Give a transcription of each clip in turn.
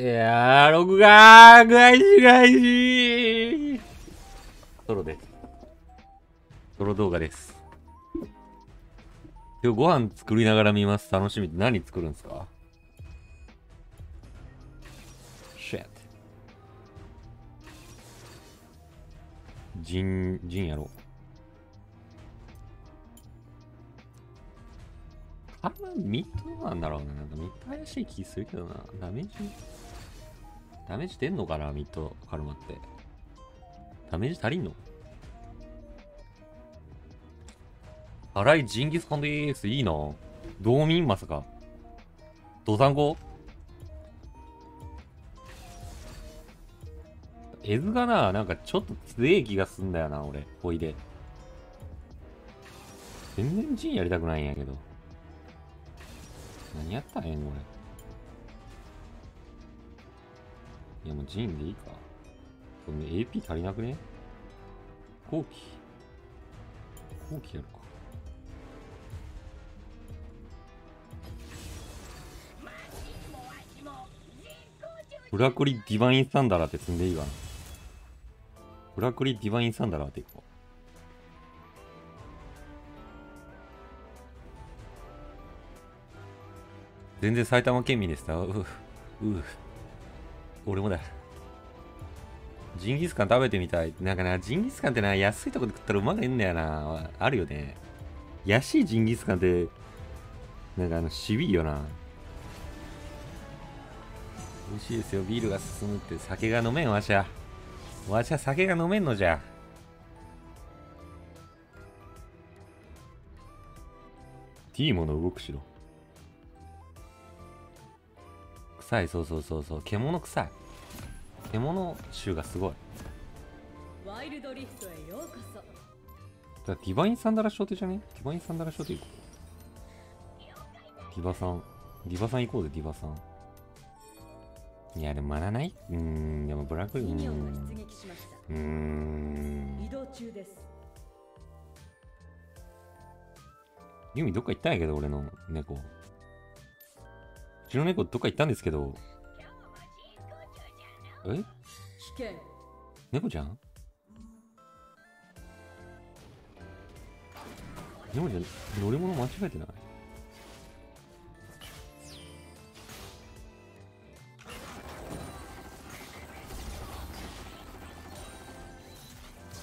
いやー、録画返し返しソロです。ソロ動画です。今日ご飯作りながら見ます。楽しみって何作るんですか ?shit。ジン、ジンやろ。多分ミッドなんだろうな。なんかミッド怪しい気するけどな。ダメージ、ダメージ出んのかなミッドカルマって。ダメージ足りんの？荒いジンギスカンでーす。いいな。道民まさか。ドザンゴ？絵図がな、なんかちょっと強い気がすんだよな、俺。ほいで。全然ジンやりたくないんやけど。何やったらええの俺。いやもうジンでいいか。これ AP 足りなくね？後期。後期やるか。ブラクリディバインサンダラーって積んでいいかな。ブラクリディバインサンダラーっていこう。全然埼玉県民でした。う、う俺もだ。ジンギスカン食べてみたい。なんかな、ジンギスカンってな、安いとこで食ったらうまくいんだよな。あるよね。安いジンギスカンって、なんかあの、しびいよな。美味しいですよ。ビールが進むって酒が飲めんわしゃ。わしゃ酒が飲めんのじゃ。ティーモの動くしろ。臭い、そうそうそうそう。獣臭い。獣臭がすごい。ワイルドリフトへようこそだディバインサンダラショーテじゃね？ディバインサンダラショーテ行こう。ディバさん。ディバさん行こうぜ、ディバさん。いや、でもマナない？うーん、でもブラックリー、ンうーん移。動中ですユミどっか行ったんやけど、俺の猫。うちの猫どっか行ったんですけど。え？猫ちゃん？猫ちゃん、乗り物間違えてない？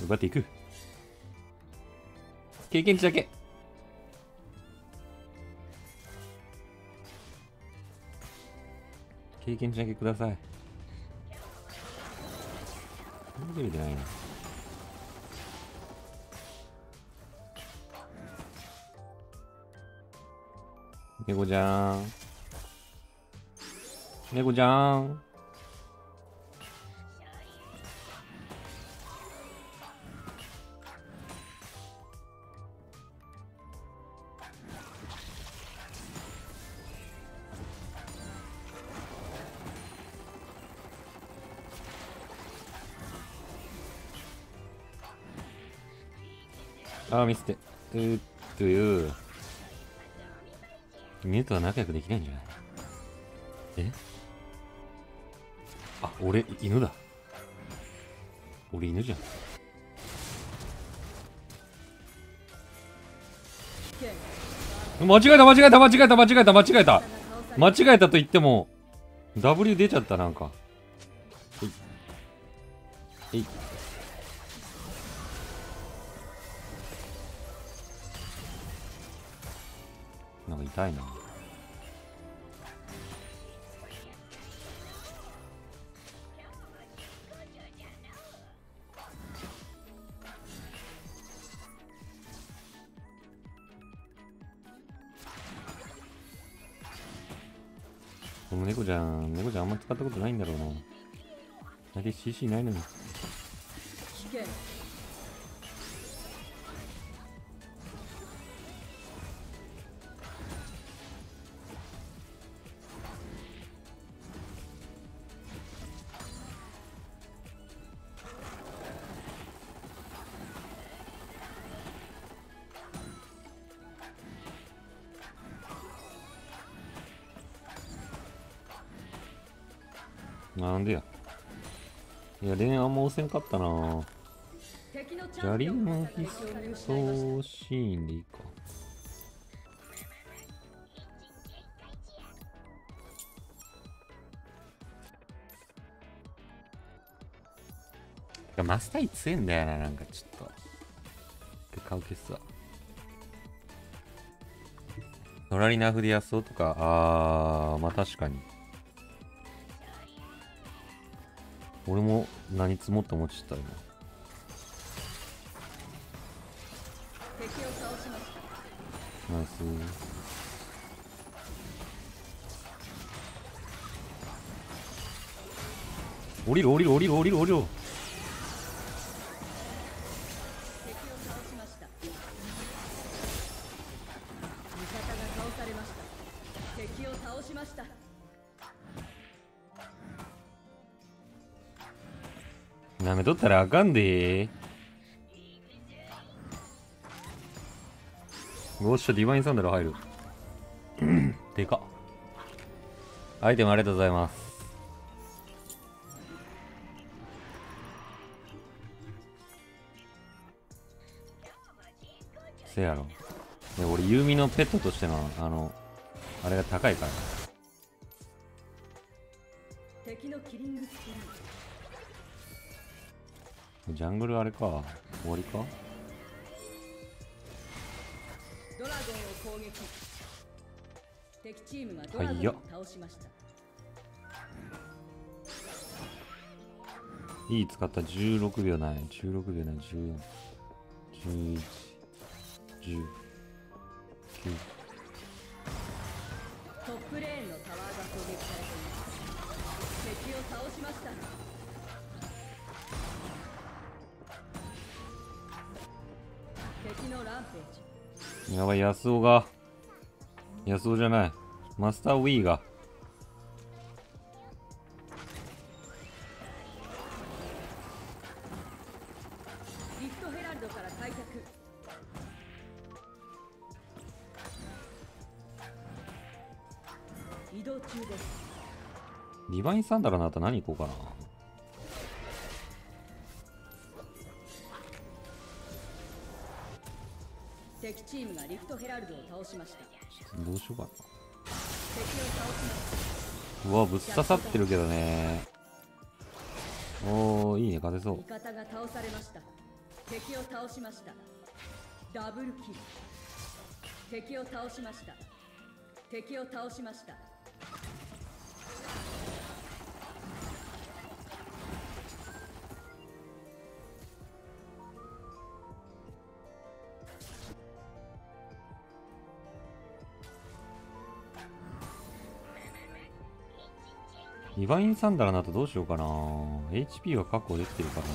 奪っていく。経験値だけ。経験値だけください。レベルでないな。猫じゃん。猫じゃん。あー、ミスって。うーっという。犬とは仲良くできないんじゃないえ？あ、俺、犬だ。俺、犬じゃん。間違え？た、間違えた、間違えた、間違えた、間違えた。間違えたと言っても、W 出ちゃった、なんか。えい。えい。なんか痛いな。この猫ちゃん、猫ちゃんあんま使ったことないんだろうな。だけ CC ないのに。なんでや。いや、恋愛あんま押せんかったな敵のチジャリンの必が敵を入手しました須シーンでいいか。いやマスター強いんだよな、なんかちょっと。一回顔消すわ。ノラリナフで安男とか、あー、まあ確かに。俺も何積もって思っちゃった今。敵を倒しましたナイス降りる降りる降りる降りる降りるったらあかんで。よっしゃディバインサンダル入る。でか。アイテムありがとうございます。せやろ。俺ユーミのペットとしてのあのあれが高いから。敵のキリングスプリージャングルあれか。終わりか？ドラゴンを攻撃。敵チームがドラゴンを倒しました。いい使った。16秒ない。16秒ない。14 11 10 9トップレーンのタワーが攻撃されています。敵を倒しましたやばい、安尾が。安尾じゃない。マスターウィーが。リフトヘラルドから開拓移動中ですディバインサンダルの後何行こうかな。チームがリフトヘラルドを倒しました。どうしようかな。うわ、ぶっ刺さってるけどね。おー、いいね、勝てそう。味。方が倒されました。敵を倒しました。ダブルキル。敵を倒しました。敵を倒しましたディバインサンダルの後どうしようかな。HP が確保できてるからな。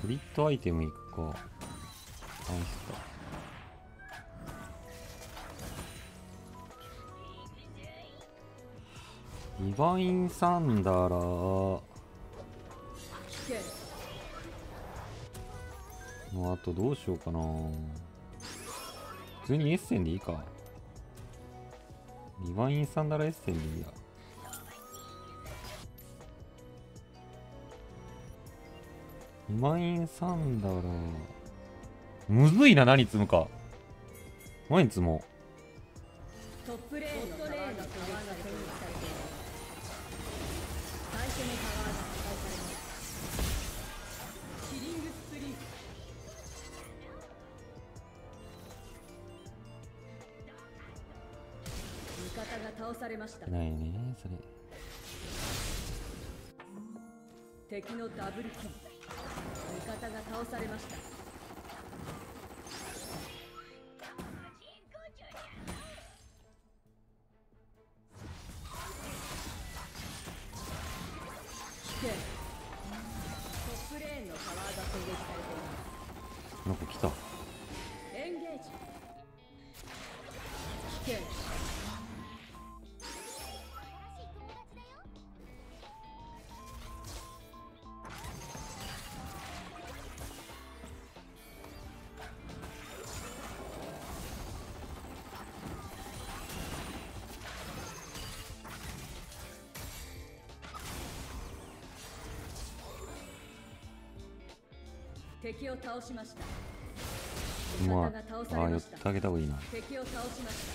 クリットアイテムいくか。ナイスか。ディバインサンダラー危険の後どうしようかな。普通にエッセンでいいか。ディバインサンダラエッセンでいいや。ディバインサンダラむずいな、何積むか。何積もうトップレーンのタワーがされました。う。ないね、それ。敵のダブルキル味方が倒されました。危険。トップレーンのタワーが攻撃されていますなんか来た。エンゲージ。危険敵を倒しました。ま味方が倒さああ寄ってたあげた方がいいな。敵を倒しました。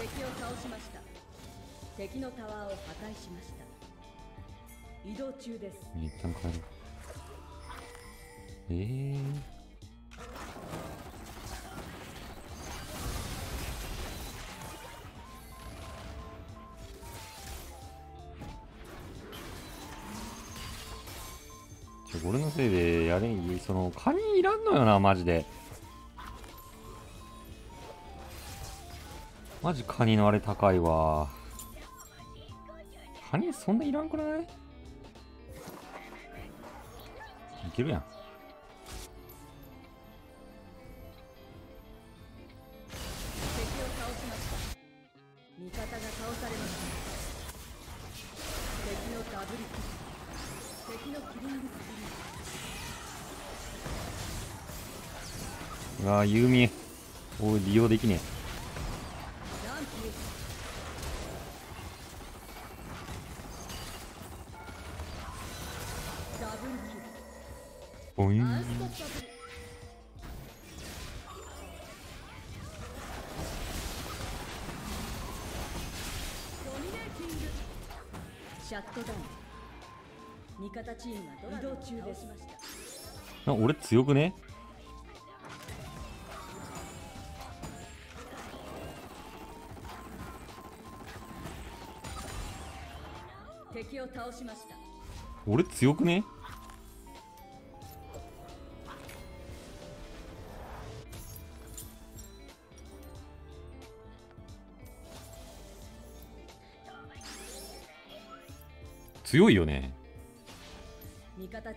敵を倒しました敵のタワーを破壊しました。移動中です。一旦帰るええち俺のせいでやれんそのカニいらんのよなマジで。マジカニのあれ高いわ。カニそんないらんくない？いけるやん。味方が倒されました。敵のダブルキル敵のキリングスリーうわーユーミおい利用できねえ。ボイン。中ですな俺強くね敵を倒しました俺強くね強いよね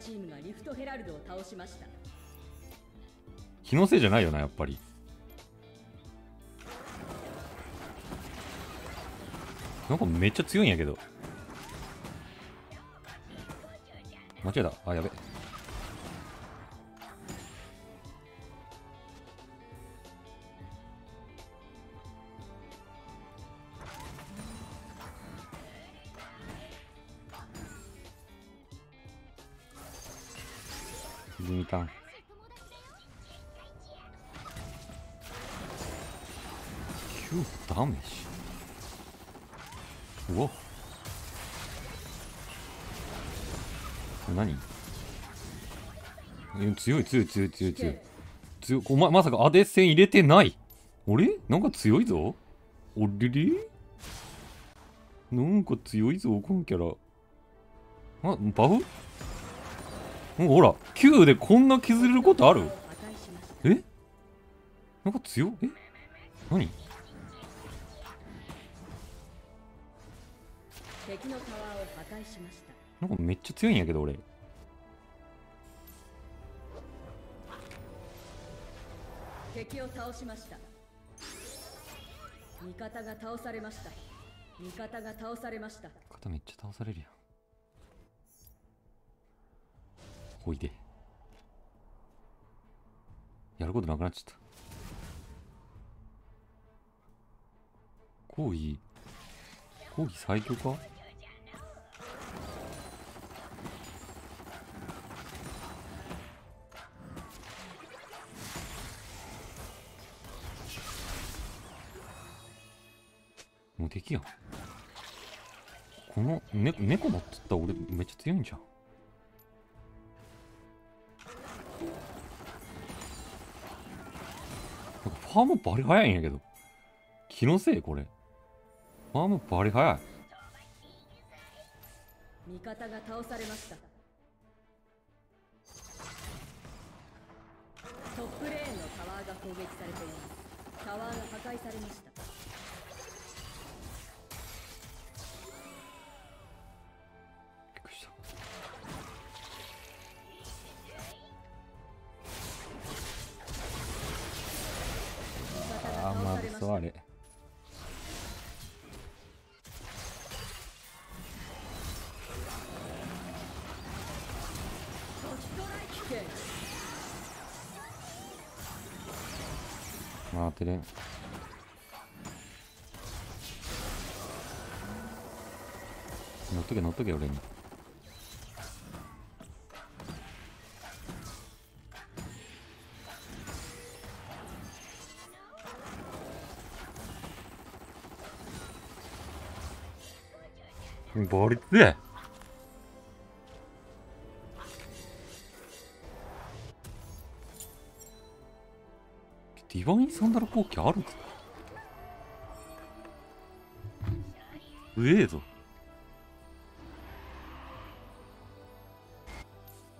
チームがリフトヘラルドを倒しました。気のせいじゃないよなやっぱり。なんかめっちゃ強いんやけど。間違えた。あやべ。泉タン9ダメージうわこれ何え強い強い強い強い強い。強い。お前まさかアデ戦入れてない？俺なんか強いぞ。おりり？なんか強いぞこのキャラ。あバフ？ほら9でこんな削れることある？え？なんか強？っえ？何？敵のタワーを破壊しましたなんかめっちゃ強いんやけど俺。敵を倒しました。味方が倒されました。味方が倒されました。肩めっちゃ倒されるやんほいで。やることなくなっちゃった。講義講義最強か？もう敵や。んこの、ね、猫持ってったら俺めっちゃ強いんじゃん。ファームバリ早いんやけど。気のせいこれ。ファームバリ早い。味方が倒されました。トップレーンのタワーが攻撃されています。タワーが破壊されました。てる乗っとけ乗っとけ俺に。ボリッツサンダル後期あるんですか？うええぞ。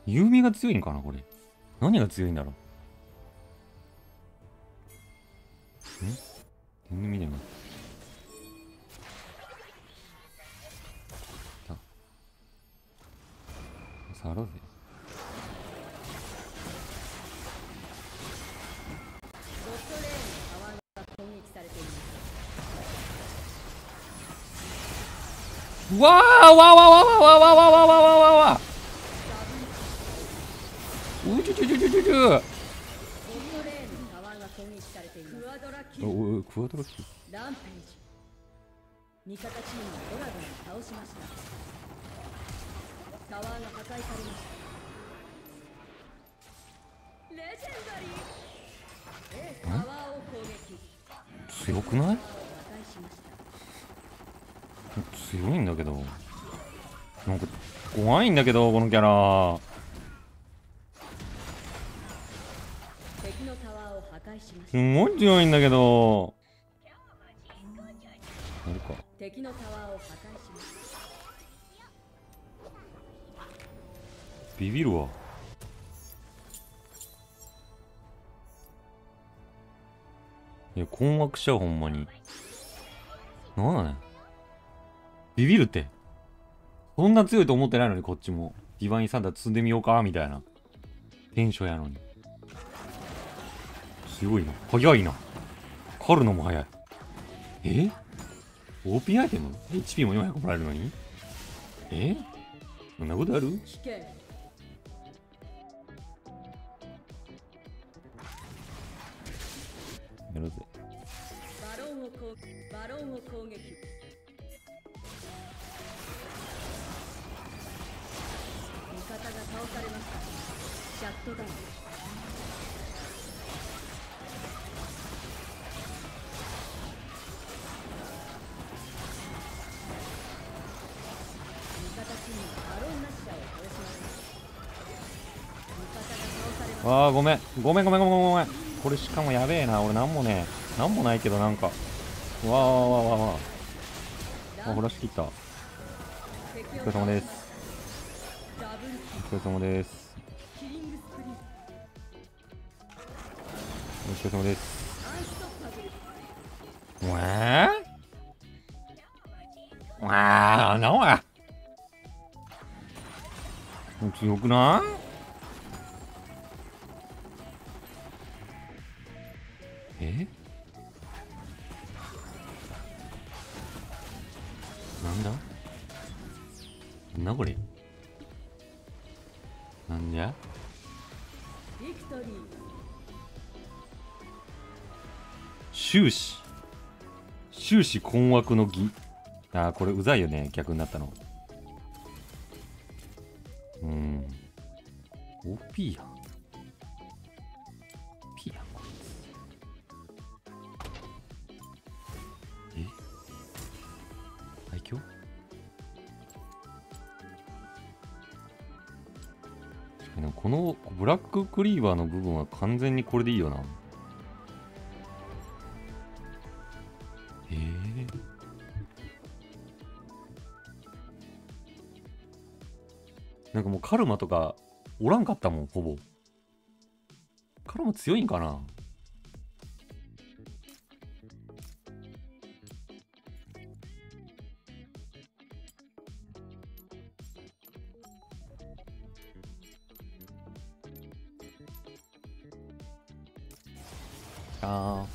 ユーミが強いんかなこれ？何が強いんだろう？ん？全然見てみさあさろうぜボットレーンのタワーが攻撃されていますうわーわーわーわーわーわーわーわーわーわーわーわーうちゅちゅちゅちゅちゅちゅボットレーンのタワーが攻撃されていますクワドラキルおおクワドラキランページ味方チームドラゴンを倒しましたタワーが破壊されましたレジェンダリー強くない強いんだけど。なんか怖いんだけどこのキャラ。すんごい強いんだけど。やるか。敵のタワーを破壊しましたビビるわ。いや困惑しちゃうほんまに。なんだね。んビビるって。そんな強いと思ってないのにこっちも。ディバインサンダー積んでみようかみたいな。テンションやのに。強いな。早いな。狩るのも早い。え ?OP アイテム ?HP も400もらえるのに？え？そんなことある？やろうぜ。バロンを攻撃バロンを攻撃。倒されました。シャットダウン。味方チームがバロンナッシャーを倒しましたあーごめん。ごめんごめんごめんごめんこれしかもやべえな。俺なんもねなんもないけどなんか。わーわーわーわーわあフラッシュ切った。お疲れ様です。お疲れ様です。お疲れ様です。わあわあなおや強くない？終始困惑の儀。あーこれうざいよね逆になったの。うん。OP やん。P やんこいつ。え？最強？確かにこのブラッククリーバーの部分は完全にこれでいいよな。カルマとかおらんかったもんほぼ。カルマ強いんかな？あーも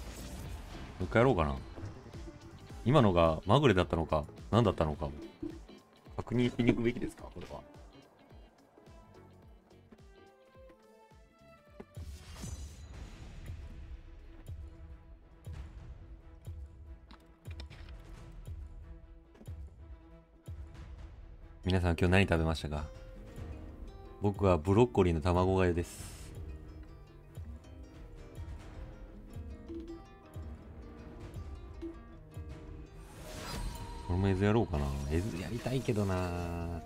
う一回やろうかな。今のがまぐれだったのか何だったのか。確認しに行くべきですかこれは。ん今日何食べましたか？僕はブロッコリーの卵がゆです。俺も絵図やろうかな。絵図やりたいけどな。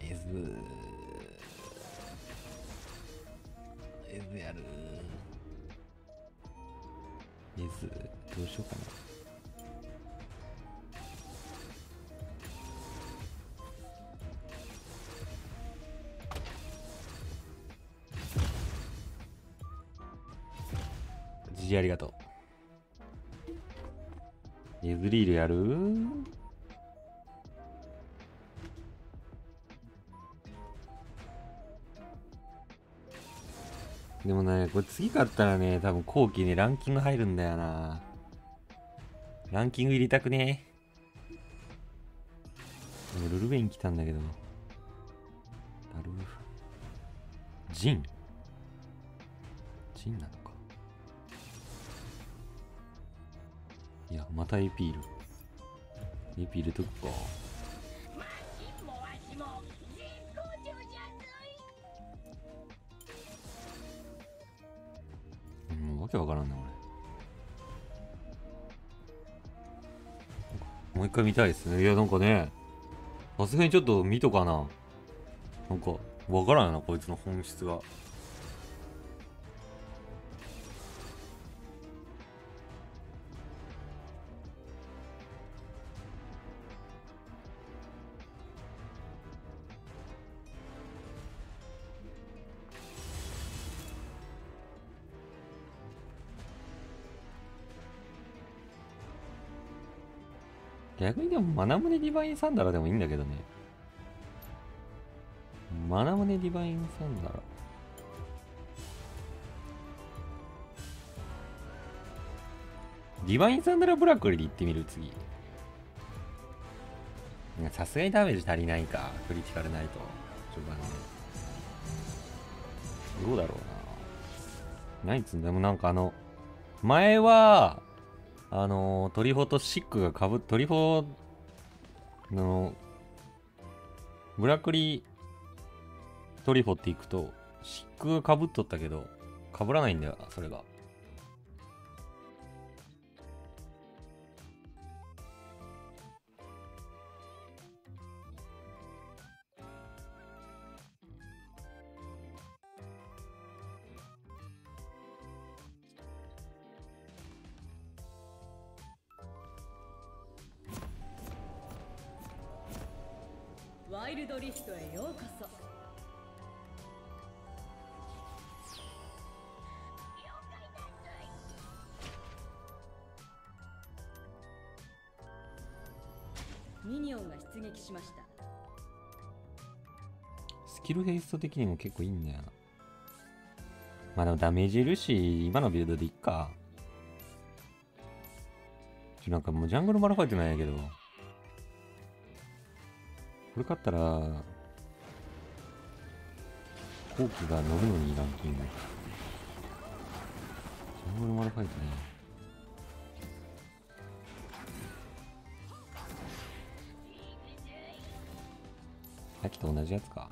絵図絵図やる。絵図どうしようかな。じありがとう。エズリールやるでもね、これ次買ったらね、多分後期にランキング入るんだよな。ランキング入れたくねでもルルベイン来たんだけど。ダル。ジンジンなのいや、またエピール。エピールとくか。もうん、わけわからんね、俺。もう一回見たいですね。いや、なんかね、さすがにちょっと見とかな。なんか、わからんよな、こいつの本質が。マナムネディバインサンダラでもいいんだけどね。マナムネディバインサンダラ。ディバインサンダラブラックリーで行ってみる？次。さすがにダメージ足りないか。クリティカルないと。序盤で。どうだろうな。何つうんでもなんかあの、前は、あのー、トリフォとシックがかぶ、トリフォあの、ブラクリートリフォっていくと、シックがかぶっとったけど、かぶらないんだよ、それが。ルヘイスト的にも結構いいんだよな。まあでもダメージいるし、今のビルドでいっか。ちょなんかもうジャングルマラファイトなんやけど。これ勝ったら、後期が乗るのにいいランキング。ジャングルマラファイトね。さっきと同じやつか。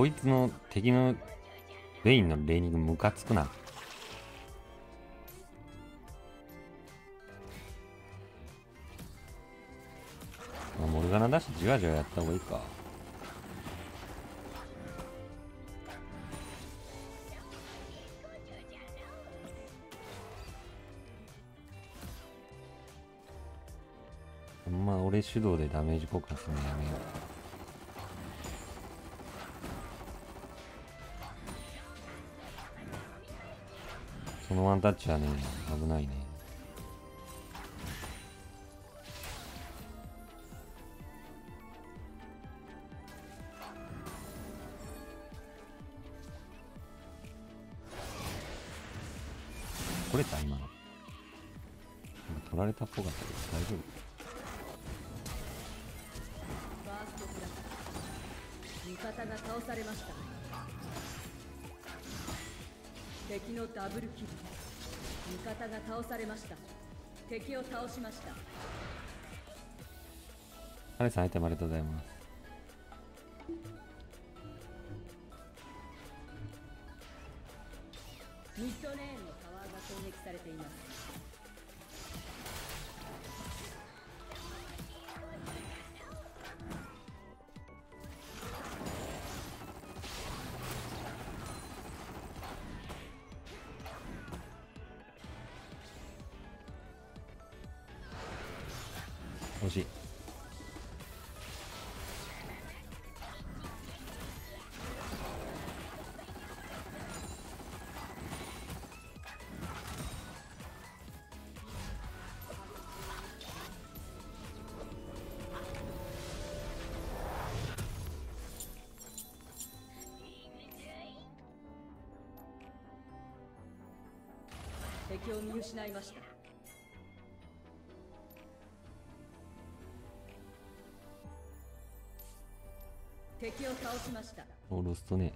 こいつの敵のレインのレーニングムカつくな。モルガナだし、じわじわやった方がいいか。まあ俺主導でダメージ交換するのやめよう。のワンタッチはね危ないね。これた今の。なんか取られたっぽかったけど大丈夫味方が倒されました。敵のダブルキル味方が倒されました。敵を倒しました。カネさんアイテムありがとうございます。ミッドレーンのタワーが攻撃されています敵を見失いました。敵を倒しました。おロストね。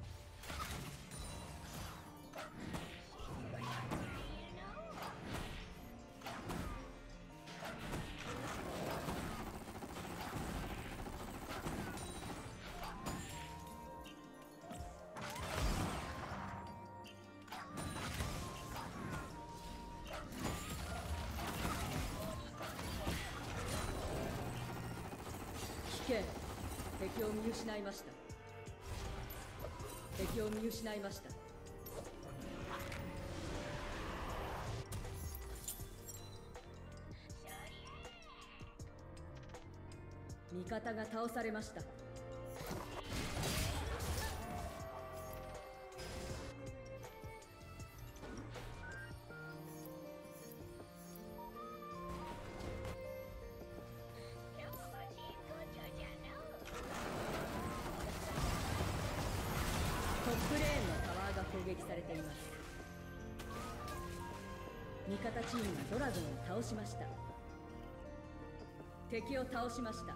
険敵を見失いました。敵を見失いました。味方が倒されました。倒しました。敵を倒しました。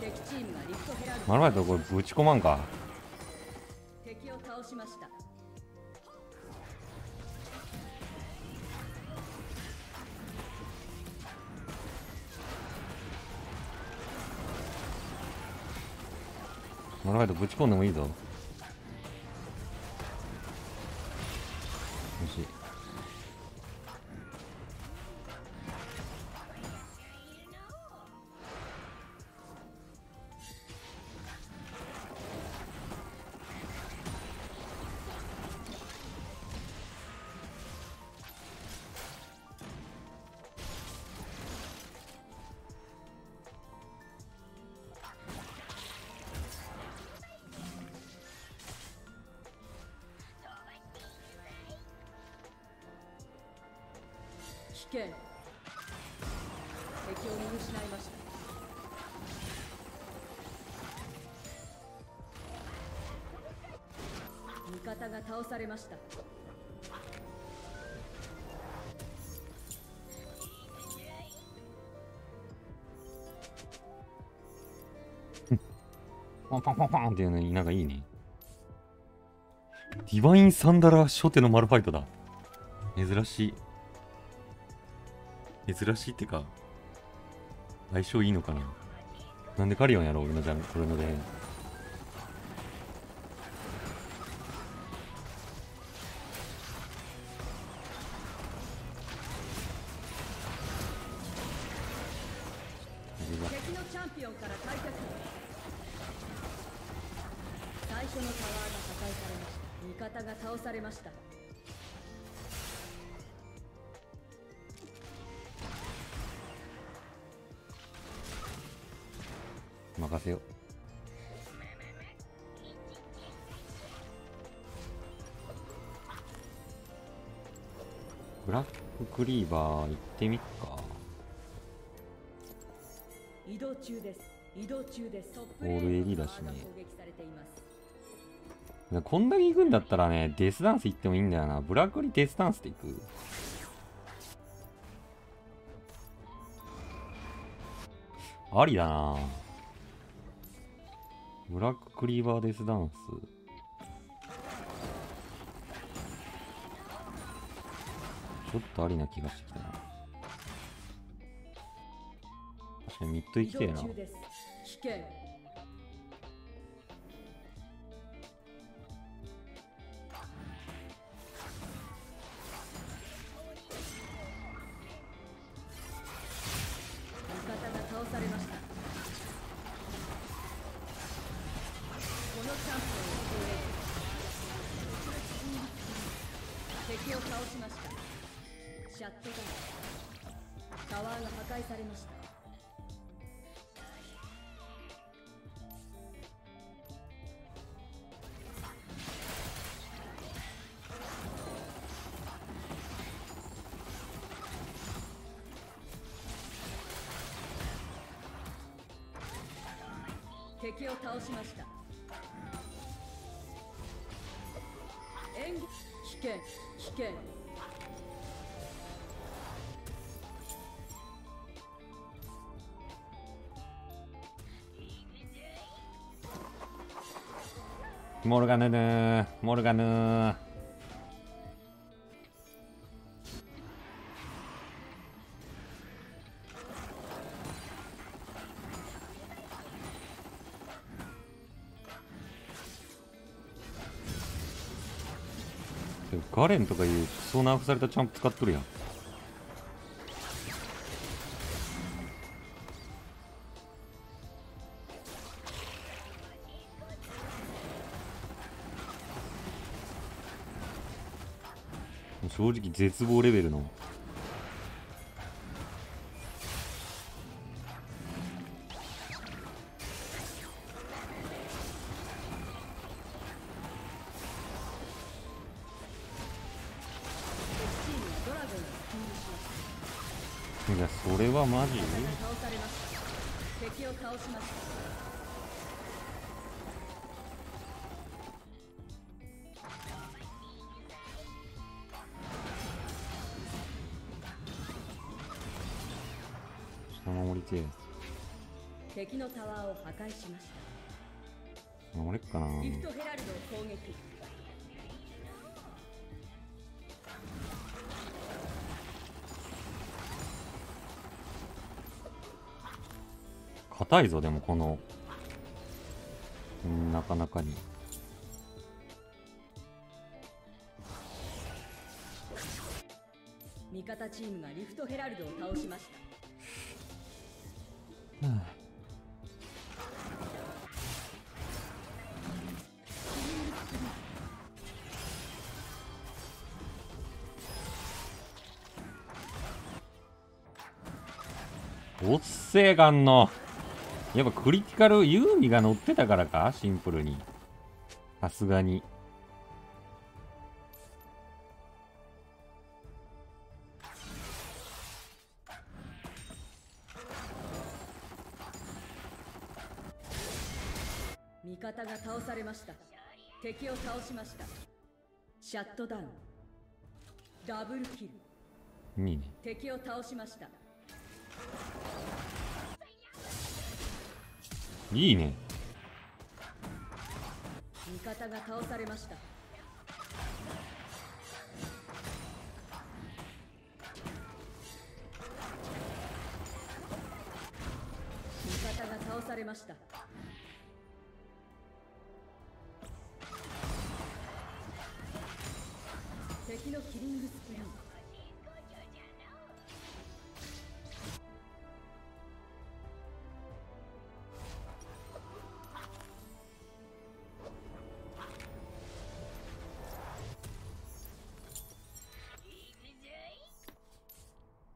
敵チームがリフトヘラルドマルバイトこれぶち込まんか？敵を倒しました。マルバイトぶち込んでもいいぞ危険敵を見失いました。味方が倒されました。パン。パンパンパンっていうのになんかいいね。ディバインサンダラ初手のマルファイトだ。珍しい。珍しいってか。相性いいのかな。なんでカリオンやろう俺のジャン俺のでブラッククリーバー行ってみっか。移動中です。移動中です。オール AD だしね。こんだけ行くんだったらね、デスダンス行ってもいいんだよな。ブラックリデスダンスで行く。ありだな。ブラッククリーバーデスダンス。ちょっとありな気がしてきたな。確かにミッド行きてえな。モルガヌヌ、モルガヌ。ガレンとかいうクソナーフされたチャンプ使っとるやん。正直絶望レベルの硬いぞでもこの。うんなかなかに。味方チームがリフトヘラルドを倒しました。おっせえがんのやっぱクリティカルユーミが乗ってたからか？シンプルに。さすがに。味方が倒されました。敵を倒しました。シャットダウン。ダブルキル。いいね。敵を倒しましたいいね。味方が倒されました。味方が倒されました。敵のキリングスプリン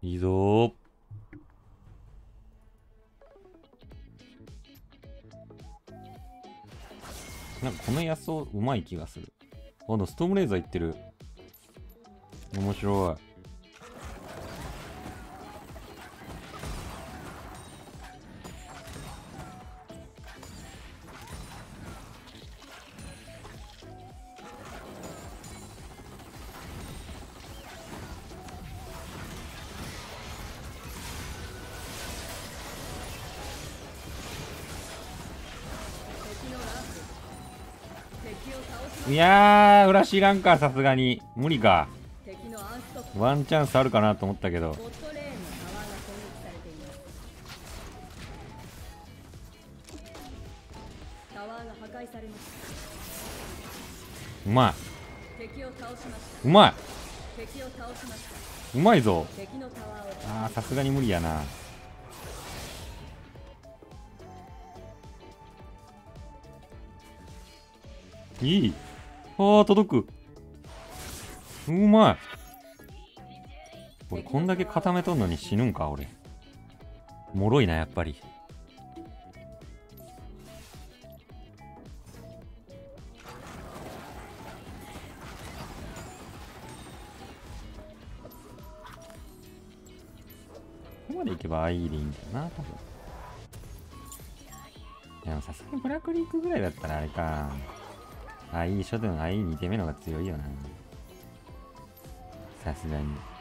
いいぞーなんかこの野草うまい気がする。あのストームレーザーいってる。面白。い知らんかさすがに無理か。ワンチャンスあるかなと思ったけど。うまい。うまい。うまいぞ。あさすがに無理やな。咦。い。あ、届く。うまい。俺、こんだけ固めとんのに死ぬんか、俺。もろいな、やっぱり。ここまで行けば IE でいいんだよな、多分。でもさすがにブラックリークぐらいだったらあれか。あ、いい初手の IE2 手目の方が強いよな。さすがに。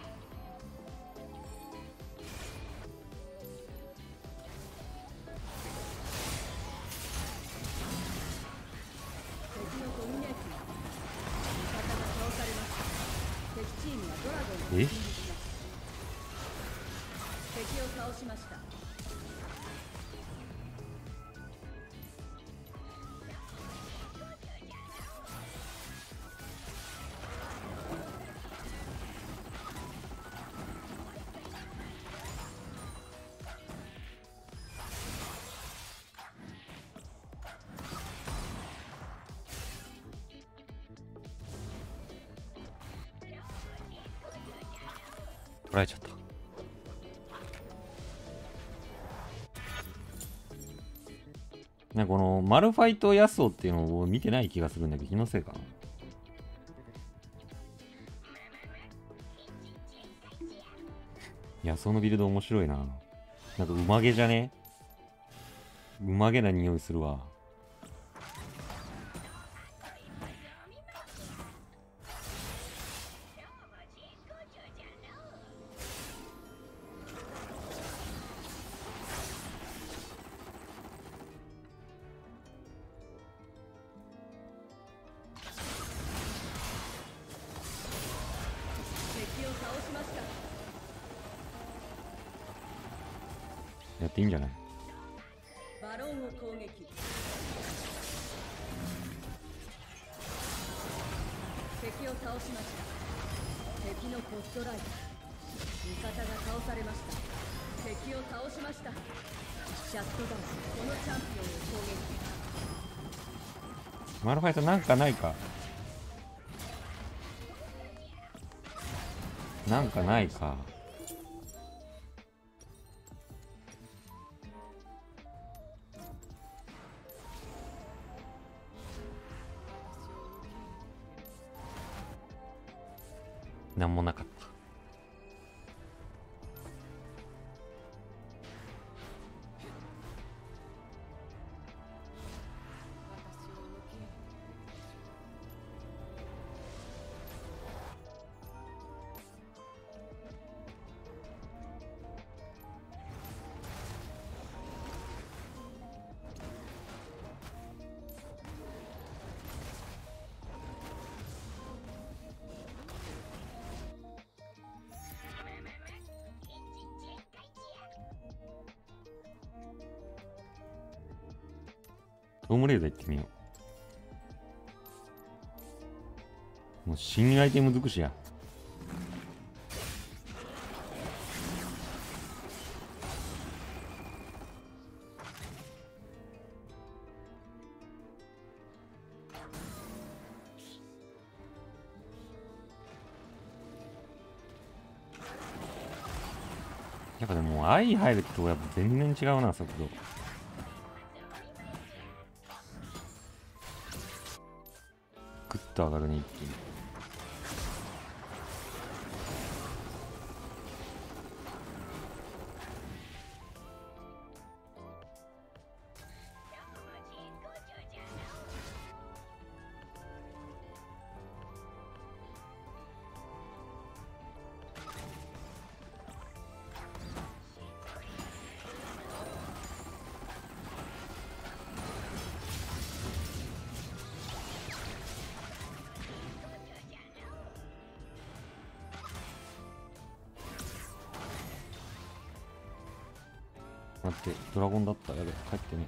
マルファイトヤスオっていうのを見てない気がするんだけど、気のせいかな？ヤスオのビルド面白いな。なんかうまげじゃね？うまげな匂いするわ。やっていいんじゃない？バロンを攻撃敵を倒しました。敵のゴッドライト味方が倒されました。敵を倒しました。シャットダウン。このチャンピオン。を攻撃。マルファイトなんかないか？なんかないか。なん新アイテム尽くしや。やっぱでも、愛入るとやっぱ全然違うな、速度。グッと上がるね、一気に。帰ってね。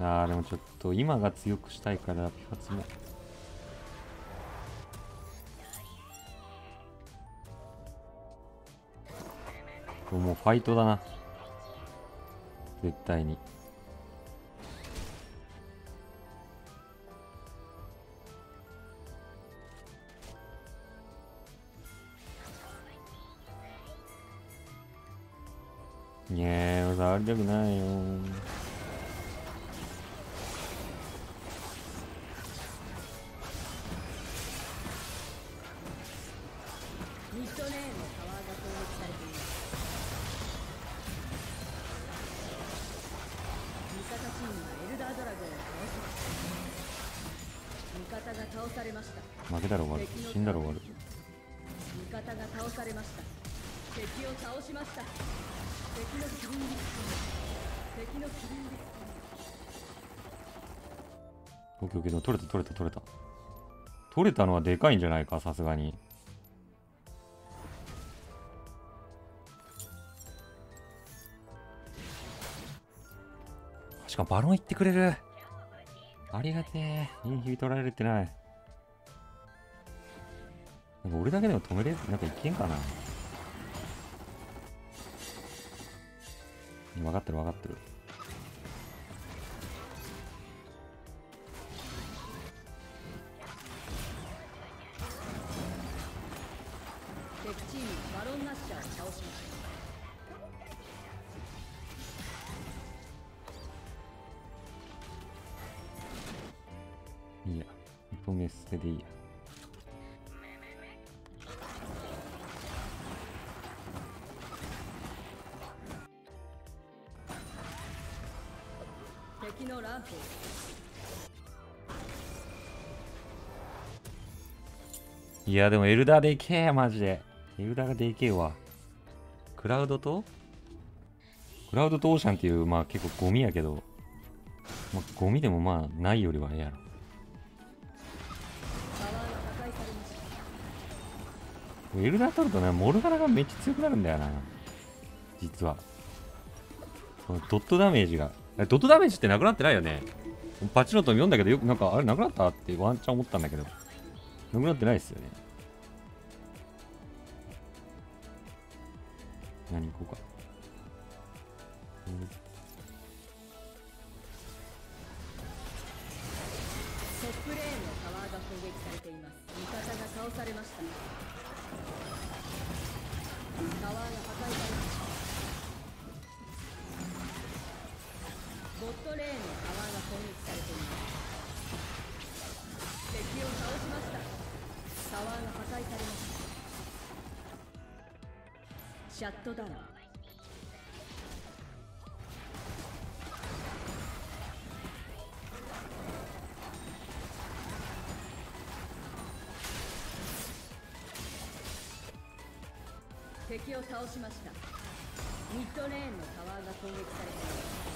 あーでもちょっと今が強くしたいからピ発ももうファイトだな。絶対に。されました負けたら終わる。死んだら終わる。味方が倒されました敵を倒しました敵のキリンリス敵のキリンリスオッケーオッケー。取れた取れた取れた。取れたのはでかいんじゃないかさすがに。しかもバロン行ってくれる。ありがてえ。インヒビ取られてない。なんか俺だけでも止めれなんかいけんかな。分かってる分かってる。いやでもエルダーでけえマジで。エルダーがでけえわ。クラウドと？クラウドとオーシャンっていうまあ結構ゴミやけど、まあ、ゴミでもまあないよりはええやろ。エルダー取るとねモルガナがめっちゃ強くなるんだよな。実は。ドットダメージが。ドットダメージってなくなってないよね。パチノット読んだけどよくなんかあれなくなった？ってワンチャン思ったんだけど。なくなってないですよね。何行こうか。倒しました。ミッドレーンのタワーが攻撃されています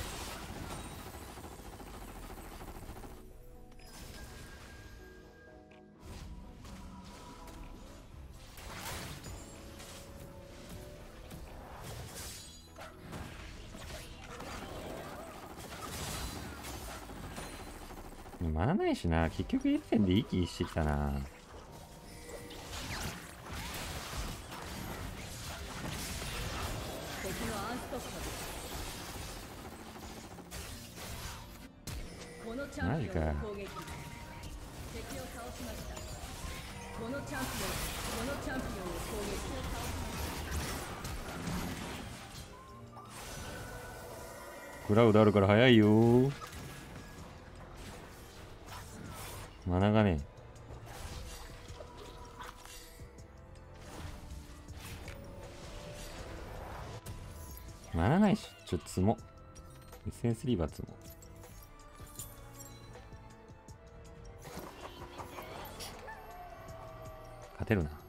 マナないしな。結局1点でいい気してきたな。ウドあるから早いよ。マナがね。マナないしちょっと積もう SN3 リーバー積もう勝てるな。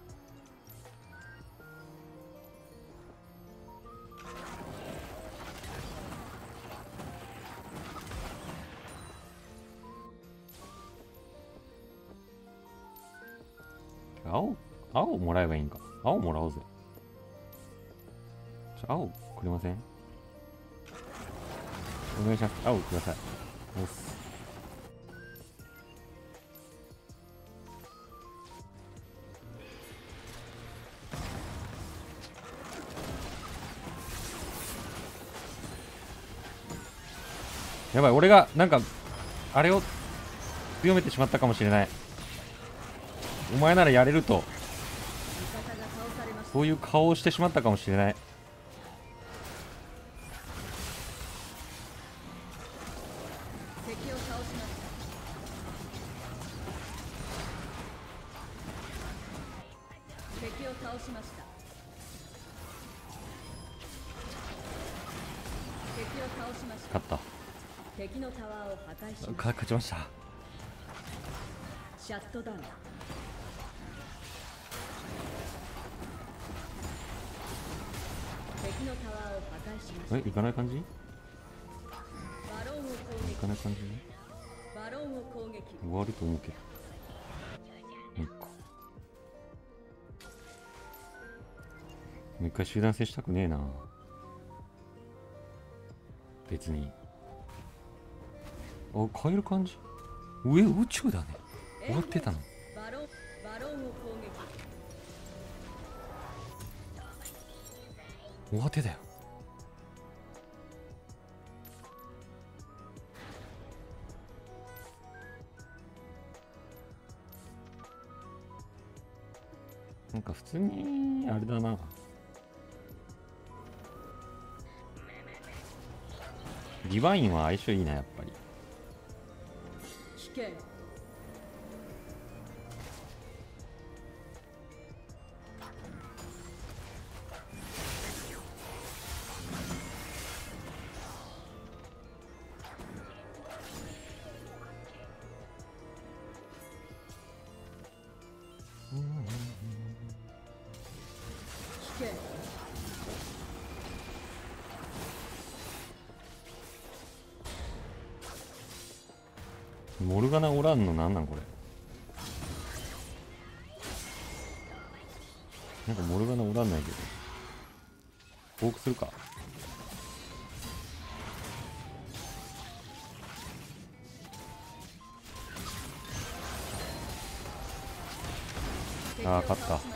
せん。お願いします。青くださいおっす。やばい俺がなんかあれを強めてしまったかもしれない。お前ならやれると。そういう顔をしてしまったかもしれない。ちました。シャットダウン。敵のタワーを破壊しました。え行かない感じ？バロンを攻行かない感じ？撃バロンを攻撃。終わると思うけど。もう一個もう一回集団戦したくねえな。別にあ変える感じ？上宇宙だね。終わってたの。終わってたよ。なんか普通にあれだな。ディバインは相性いいなやっぱり撃モルガナおらんのなんなんこれ？なんかモルガナおらんないけど。フォークするか。ああ勝った。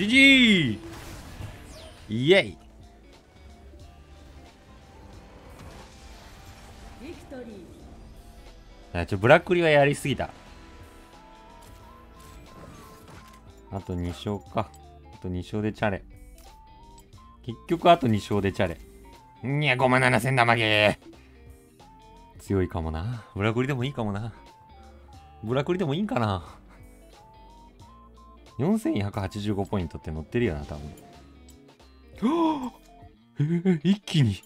ジジーイエイ。ちょブラックリはやりすぎた。あと2勝か。あと2勝でチャレ。結局あと2勝でチャレ。んにゃ5万7000玉げ。強いかもな。ブラクリでもいいかもな。ブラクリでもいいんかな4185ポイントって乗ってるよな多分。は ぁえー、一気に。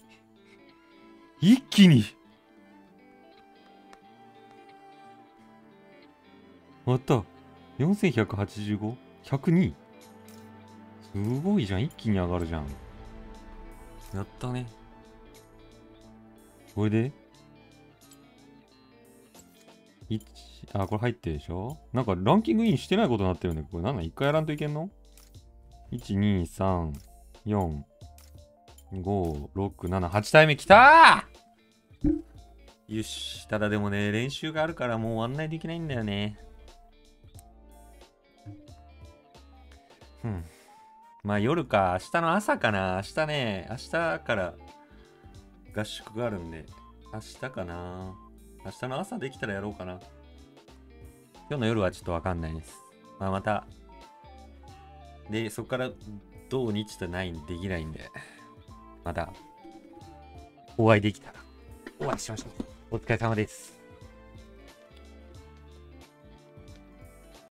一気に。また。4185?102? すごいじゃん一気に上がるじゃん。やったね。これで？1あこれ入ってるでしょ？なんかランキングインしてないことになってるねこれなんなん一回やらんといけんの ?123 4 5 6 7 8体目きたよしただでもね練習があるからもう終わんないといけないんだよねうん。まあ夜か、明日の朝かな。明日ね、明日から合宿があるんで、明日かな。明日の朝できたらやろうかな。今日の夜はちょっとわかんないです。まあまた。で、そこから土日とないんでできないんで、またお会いできたら終わりしましょう。お疲れ様です。